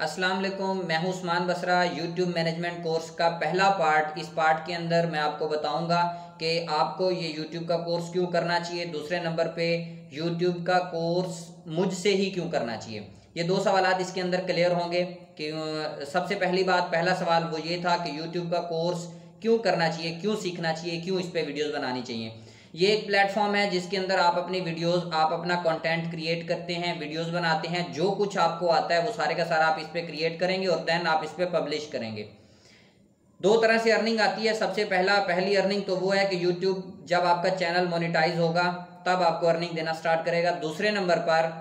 अस्सलाम वालेकुम मैं हूँ Usman Basra YouTube management course का पहला पार्ट इस पार्ट के अंदर मैं आपको बताऊँगा कि आपको ये यूट्यूब का कोर्स क्यों करना चाहिए। दूसरे नंबर पे यूट्यूब का कोर्स मुझसे ही क्यों करना चाहिए? ये दो सवाल इसके अंदर क्लियर होंगे कि सबसे पहली बात, पहला सवाल वो ये था कि यूट्यूब का कोर्स क्यों करना चाहिए, क्यों सीखना चाहिए, क्यों इस पर वीडियोज़ बनानी चाहिए। ये एक प्लेटफॉर्म है जिसके अंदर आप अपनी वीडियोस आप अपना कंटेंट क्रिएट करते हैं वीडियोस बनाते हैं, जो कुछ आपको आता है, वो सारे का सारा आप इस पर क्रिएट करेंगे और देन आप इस पर पब्लिश करेंगे। दो तरह से अर्निंग आती है। सबसे पहला, पहली अर्निंग तो वो है कि यूट्यूब जब आपका चैनल मोनिटाइज होगा, तब आपको अर्निंग देना स्टार्ट करेगा। दूसरे नंबर पर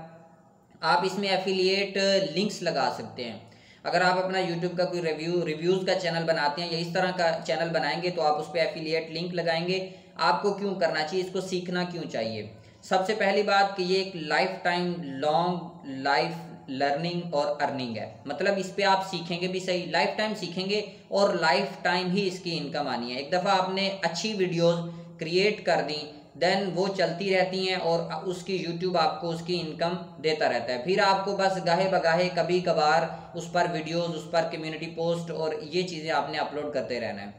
आप इसमें एफिलिएट लिंक्स लगा सकते हैं। अगर आप अपना यूट्यूब का कोई रिव्यू रिव्यूज़ का चैनल बनाते हैं या इस तरह का चैनल बनाएँगे तो आप उस पर एफिलिएट लिंक लगाएँगे। आपको क्यों करना चाहिए? इसको सीखना क्यों चाहिए? सबसे पहली बात कि ये एक life time long life learning और अर्निंग है। मतलब इस पे आप सीखेंगे भी सही लाइफ टाइम सीखेंगे और लाइफ टाइम ही इसकी इनकम आनी है। एक दफ़ा आपने अच्छी वीडियोस क्रिएट कर दी देन वो चलती रहती हैं और उसकी यूट्यूब आपको उसकी इनकम देता रहता है। फिर आपको बस गाहे बगाहे कभी कभार उस पर वीडियोस उस पर कम्युनिटी पोस्ट और ये चीज़ें आपने अपलोड करते रहना है।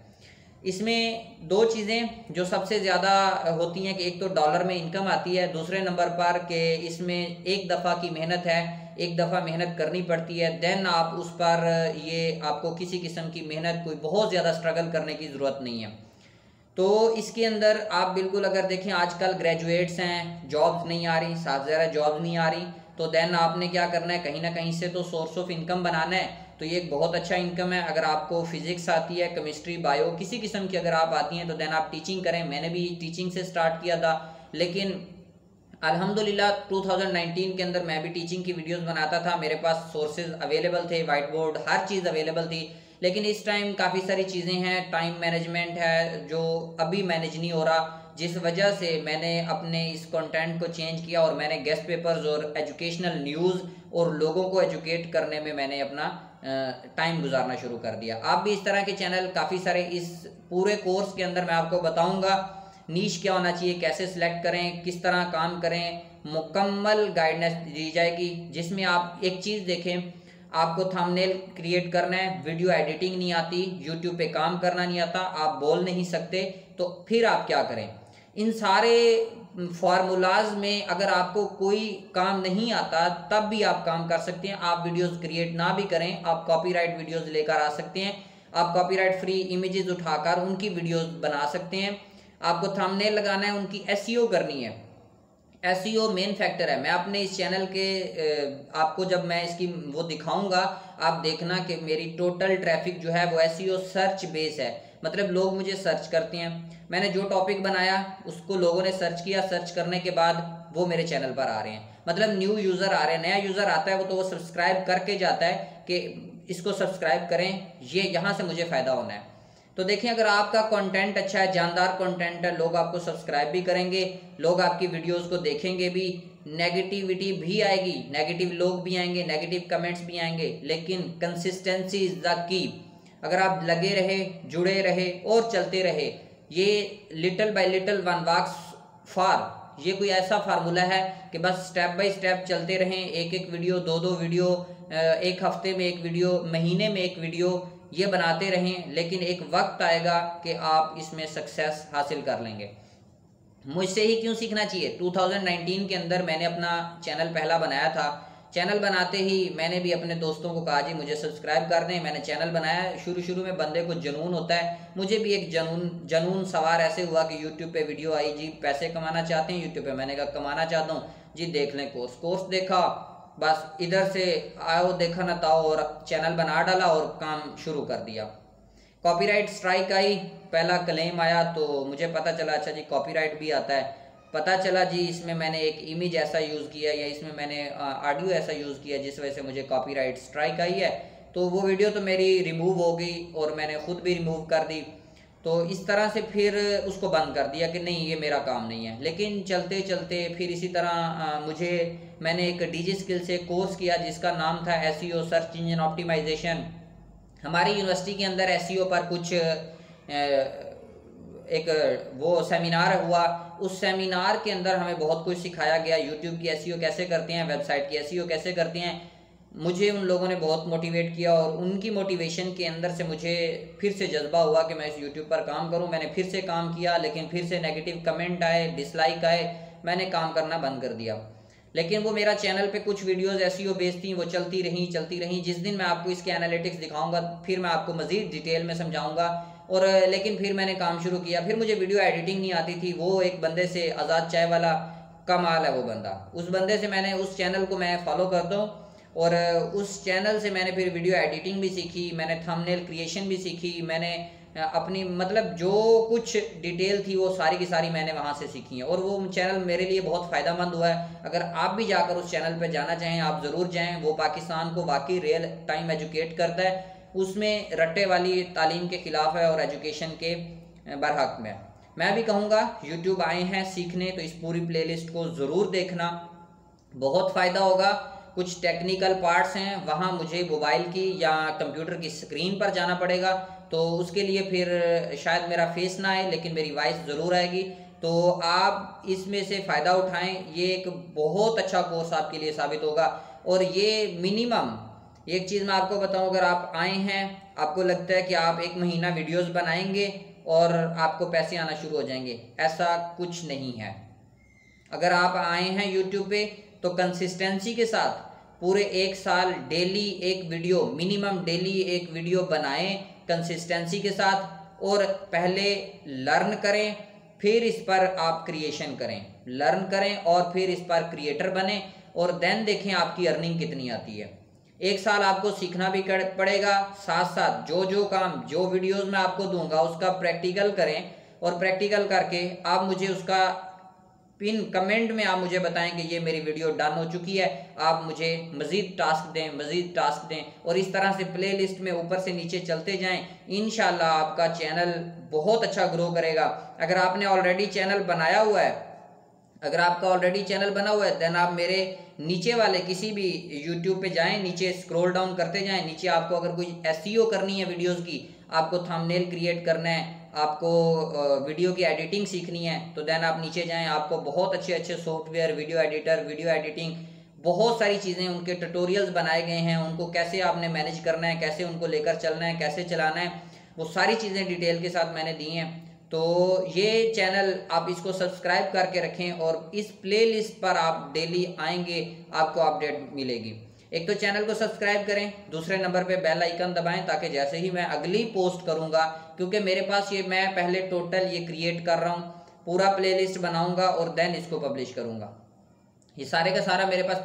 इसमें दो चीज़ें जो सबसे ज़्यादा होती हैं कि एक तो डॉलर में इनकम आती है, दूसरे नंबर पर कि इसमें एक दफ़ा की मेहनत है, एक दफ़ा मेहनत करनी पड़ती है देन आप उस पर ये आपको किसी किस्म की मेहनत, कोई बहुत ज़्यादा स्ट्रगल करने की ज़रूरत नहीं है। तो इसके अंदर आप बिल्कुल अगर देखें, आजकल ग्रेजुएट्स हैं जॉब्स नहीं आ रही, साथ ज़्यादा जॉब नहीं आ रही तो देन आपने क्या करना है, कहीं ना कहीं से तो सोर्स ऑफ़ इनकम बनाना है। तो ये एक बहुत अच्छा इनकम है, अगर आपको फिजिक्स आती है केमिस्ट्री बायो किसी किस्म की अगर आप आती हैं तो देन आप टीचिंग करें। मैंने भी टीचिंग से स्टार्ट किया था, लेकिन अल्हम्दुलिल्लाह 2019 के अंदर मैं भी टीचिंग की वीडियोस बनाता था। मेरे पास सोर्सेज अवेलेबल थे वाइट बोर्ड हर चीज़ अवेलेबल थी। लेकिन इस टाइम काफ़ी सारी चीज़ें हैं टाइम मैनेजमेंट है, जो अभी मैनेज नहीं हो रहा, जिस वजह से मैंने अपने इस कंटेंट को चेंज किया और मैंने गेस्ट पेपर्स और एजुकेशनल न्यूज़ और लोगों को एजुकेट करने में मैंने अपना टाइम गुजारना शुरू कर दिया। आप भी इस तरह के चैनल काफ़ी सारे इस पूरे कोर्स के अंदर मैं आपको बताऊँगा नीच क्या होना चाहिए, कैसे सिलेक्ट करें, किस तरह काम करें, मुकम्मल गाइडेंस दी जाएगी, जिसमें आप एक चीज़ देखें आपको थंबनेल क्रिएट करना है वीडियो एडिटिंग नहीं आती यूट्यूब पे काम करना नहीं आता, आप बोल नहीं सकते तो फिर आप क्या करें? इन सारे फार्मूलाज में अगर आपको कोई काम नहीं आता, तब भी आप काम कर सकते हैं। आप वीडियोस क्रिएट ना भी करें, आप कॉपीराइट वीडियोस लेकर आ सकते हैं। आप कॉपीराइट फ्री इमेजेस उठाकर उनकी वीडियोस बना सकते हैं। आपको थंबनेल लगाना है, उनकी एस e करनी है। एस मेन फैक्टर है। मैं अपने इस चैनल के आपको जब मैं इसकी वो दिखाऊँगा, आप देखना कि मेरी टोटल ट्रैफ़िक जो है वो एस सर्च बेस है। मतलब लोग मुझे सर्च करते हैं। मैंने जो टॉपिक बनाया, उसको लोगों ने सर्च किया। सर्च करने के बाद वो मेरे चैनल पर आ रहे हैं। मतलब न्यू यूज़र आ रहे हैं। नया यूज़र आता है, वो तो वो सब्सक्राइब करके जाता है कि इसको सब्सक्राइब करें। ये यहाँ से मुझे फ़ायदा होना है। तो देखें, अगर आपका कंटेंट अच्छा है, जानदार कंटेंट है, लोग आपको सब्सक्राइब भी करेंगे, लोग आपकी वीडियोस को देखेंगे भी नेगेटिविटी भी आएगी नेगेटिव लोग भी आएँगे नेगेटिव कमेंट्स भी आएँगे, लेकिन कंसिस्टेंसी इज़ द की अगर आप लगे रहे, जुड़े रहे, और चलते रहे, ये little by little one walks far ये कोई ऐसा फार्मूला है कि बस स्टेप बाय स्टेप चलते रहें एक एक वीडियो दो दो वीडियो एक हफ़्ते में एक वीडियो महीने में एक वीडियो ये बनाते रहें, लेकिन एक वक्त आएगा कि आप इसमें सक्सेस हासिल कर लेंगे। मुझसे ही क्यों सीखना चाहिए? 2019 के अंदर मैंने अपना चैनल पहला बनाया था। चैनल बनाते ही मैंने भी अपने दोस्तों को कहा, जी, मुझे सब्सक्राइब कर दें। मैंने चैनल बनाया। शुरू शुरू में बंदे को जनून होता है। मुझे भी एक जनून जनून सवार ऐसे हुआ कि यूट्यूब पे वीडियो आई, जी, पैसे कमाना चाहते हैं यूट्यूब पे मैंने कहा, कमाना चाहता हूँ। जी, देख लें कोर्स कोर्स देखा। बस इधर से आओ, देखा ना ताओ और चैनल बना डाला और काम शुरू कर दिया। कॉपीराइट स्ट्राइक आई, पहला क्लेम आया तो मुझे पता चला अच्छा जी कॉपीराइट भी आता है। पता चला जी, इसमें मैंने एक इमेज ऐसा यूज़ किया या इसमें मैंने ऑडियो ऐसा यूज़ किया जिस वजह से मुझे कॉपीराइट स्ट्राइक आई है। तो वो वीडियो तो मेरी रिमूव हो गई और मैंने ख़ुद भी रिमूव कर दी। तो इस तरह से फिर उसको बंद कर दिया कि नहीं, ये मेरा काम नहीं है। लेकिन चलते चलते फिर इसी तरह मुझे, मैंने एक डीजी स्किल से कोर्स किया जिसका नाम था एस सर्च इंजन ऑप्टिमाइजेशन हमारी यूनिवर्सिटी के अंदर एस e पर कुछ एक, वो सेमिनार हुआ। उस सेमिनार के अंदर हमें बहुत कुछ सिखाया गया। यूट्यूब की एस कैसे करते हैं वेबसाइट की एस कैसे करते हैं। मुझे उन लोगों ने बहुत मोटिवेट किया और उनकी मोटिवेशन के अंदर से मुझे फिर से जज्बा हुआ कि मैं इस यूट्यूब पर काम करूँ। मैंने फिर से काम किया, लेकिन फिर से नेगेटिव कमेंट आए डिसलाइक आए, मैंने काम करना बंद कर दिया। लेकिन वो मेरा चैनल पे कुछ वीडियोस ऐसी बेच थी वो चलती रहीं चलती रहीं। जिस दिन मैं आपको इसके एनालिटिक्स दिखाऊँगा, फिर मैं आपको मज़ीद डिटेल में समझाऊँगा। और, लेकिन फिर मैंने काम शुरू किया। फिर मुझे वीडियो एडिटिंग नहीं आती थी। वो एक बंदे से आज़ाद चाय वाला कमाल है वो बंदा। उस बंदे से मैंने उस चैनल को मैं फॉलो करता हूँ। और उस चैनल से मैंने फिर वीडियो एडिटिंग भी सीखी, मैंने थंबनेल क्रिएशन भी सीखी, मैंने अपनी मतलब जो कुछ डिटेल थी वो सारी की सारी मैंने वहाँ से सीखी है। और वो चैनल मेरे लिए बहुत फ़ायदा हुआ है। अगर आप भी जाकर उस चैनल पर जाना चाहें, आप ज़रूर जाएँ। वो पाकिस्तान को वाकई रियल टाइम एजुकेट करता है। उसमें रट्टे वाली तालीम के ख़िलाफ़ है और एजुकेशन के बरहक में मैं भी कहूँगा यूट्यूब आए हैं सीखने तो इस पूरी प्लेलिस्ट को ज़रूर देखना। बहुत फ़ायदा होगा। कुछ टेक्निकल पार्ट्स हैं, वहाँ मुझे मोबाइल की या कंप्यूटर की स्क्रीन पर जाना पड़ेगा। तो उसके लिए फिर शायद मेरा फेस ना आए, लेकिन मेरी वॉइस ज़रूर आएगी। तो आप इसमें से फ़ायदा उठाएँ, ये एक बहुत अच्छा कोर्स आपके लिए साबित होगा। और ये मिनिमम एक चीज़ मैं आपको बताऊँ, अगर आप आए हैं, आपको लगता है कि आप एक महीना वीडियोस बनाएँगे और आपको पैसे आना शुरू हो जाएँगे। ऐसा कुछ नहीं है। अगर आप आए हैं यूट्यूब पे तो कंसिस्टेंसी के साथ पूरे एक साल डेली एक वीडियो मिनिमम डेली एक वीडियो बनाएँ कंसिस्टेंसी के साथ और पहले लर्न करें, फिर इस पर आप क्रिएशन करें। लर्न करें और फिर इस पर क्रिएटर बने और देन देखें आपकी अर्निंग कितनी आती है। एक साल आपको सीखना भी पड़ेगा साथ साथ जो जो काम, जो वीडियोस मैं आपको दूँगा उसका प्रैक्टिकल करें और प्रैक्टिकल करके आप मुझे उसका पिन कमेंट में आप मुझे बताएँ कि ये मेरी वीडियो डन हो चुकी है। आप मुझे मज़ीद टास्क दें, मज़ीद टास्क दें और इस तरह से प्ले लिस्ट में ऊपर से नीचे चलते जाएँ इन आपका चैनल बहुत अच्छा ग्रो करेगा। अगर आपने ऑलरेडी चैनल बनाया हुआ है, अगर आपका ऑलरेडी चैनल बना हुआ है देन आप मेरे नीचे वाले किसी भी यूट्यूब पे जाएँ, नीचे स्क्रॉल डाउन करते जाएँ, नीचे आपको अगर कोई एस e करनी है वीडियोस की आपको थंबनेल क्रिएट करना है, आपको वीडियो की एडिटिंग सीखनी है तो देन आप नीचे जाएँ, आपको बहुत अच्छे अच्छे software video editor video editing बहुत सारी चीज़ें उनके ट्यूटोरियल्स बनाए गए हैं, उनको कैसे आपने मैनेज करना है, कैसे उनको लेकर चलना है, कैसे चलाना है, वो सारी चीज़ें डिटेल के साथ मैंने दी हैं। तो ये चैनल आप इसको सब्सक्राइब करके रखें और इस प्लेलिस्ट पर आप डेली आएँगे, आपको अपडेट मिलेगी। एक तो चैनल को सब्सक्राइब करें, दूसरे नंबर पे बेल आइकन दबाएँ ताकि जैसे ही मैं अगली पोस्ट करूँगा, क्योंकि मेरे पास ये मैं पहले टोटल ये क्रिएट कर रहा हूँ, पूरा प्लेलिस्ट बनाऊँगा और देन इसको पब्लिश करूँगा। ये सारे का सारा मेरे पास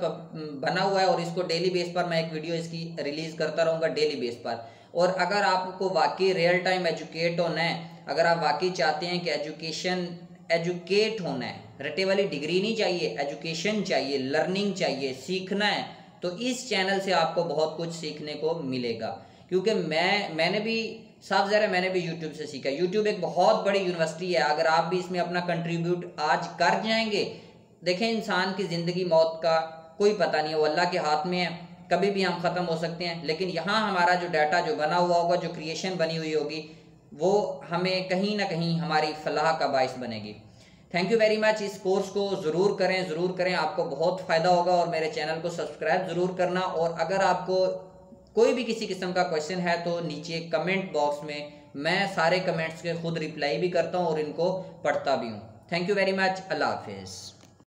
बना हुआ है और इसको डेली बेस पर मैं एक वीडियो इसकी रिलीज़ करता रहूँगा डेली बेस पर। और अगर आपको वाकई रियल टाइम एजुकेट होना है, अगर आप वाकई चाहते हैं कि एजुकेशन एजुकेट होना है, रटे वाली डिग्री नहीं चाहिए एजुकेशन चाहिए लर्निंग चाहिए, सीखना है तो इस चैनल से आपको बहुत कुछ सीखने को मिलेगा। क्योंकि मैं, मैंने भी, साफ़ ज़रा मैंने भी यूट्यूब से सीखा। यूट्यूब एक बहुत बड़ी यूनिवर्सिटी है। अगर आप भी इसमें अपना कंट्रीब्यूट आज कर जाएँगे, देखें इंसान की ज़िंदगी मौत का कोई पता नहीं है। वो अल्लाह के हाथ में है। कभी भी हम ख़त्म हो सकते हैं। लेकिन यहाँ हमारा जो डाटा जो बना हुआ होगा, जो क्रिएशन बनी हुई होगी, वो हमें कहीं ना कहीं हमारी फलाह का बायस बनेगी। थैंक यू वेरी मच इस कोर्स को ज़रूर करें ज़रूर करें। आपको बहुत फ़ायदा होगा और मेरे चैनल को सब्सक्राइब ज़रूर करना। और अगर आपको कोई भी किसी किस्म का क्वेश्चन है तो नीचे कमेंट बॉक्स में मैं सारे कमेंट्स के खुद रिप्लाई भी करता हूँ और इनको पढ़ता भी हूँ। थैंक यू वेरी मच अल्लाह हाफिज़।